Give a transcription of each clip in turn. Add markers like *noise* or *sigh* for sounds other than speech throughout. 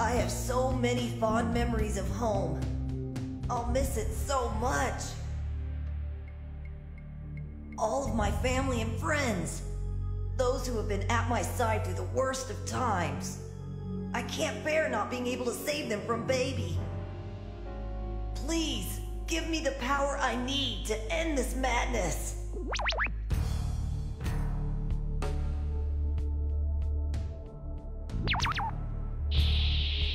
I have so many fond memories of home. I'll miss it so much. All of my family and friends. Those who have been at my side through the worst of times. I can't bear not being able to save them from baby. Please, give me the power I need to end this madness.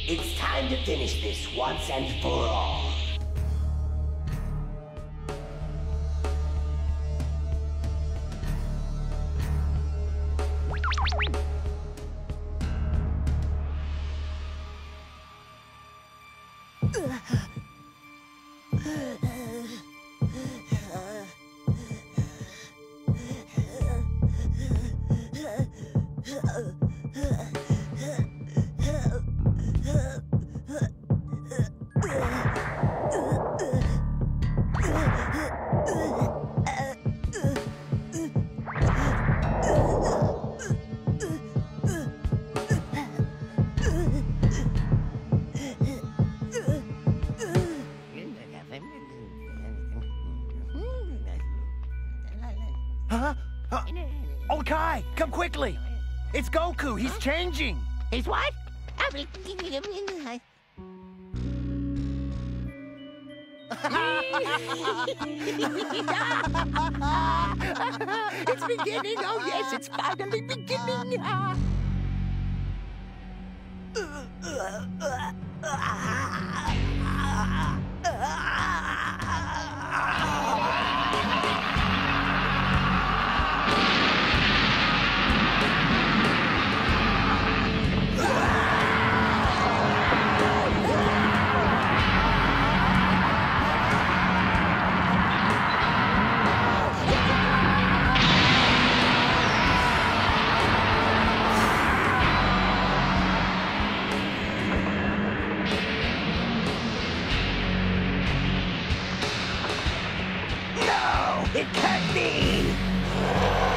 It's time to finish this once and for all. *laughs* Huh? Huh? Oh, Kai, come quickly! It's Goku, he's changing! He's what? *laughs* it's beginning. Oh, yes, it's finally beginning. *laughs* It cut me. be!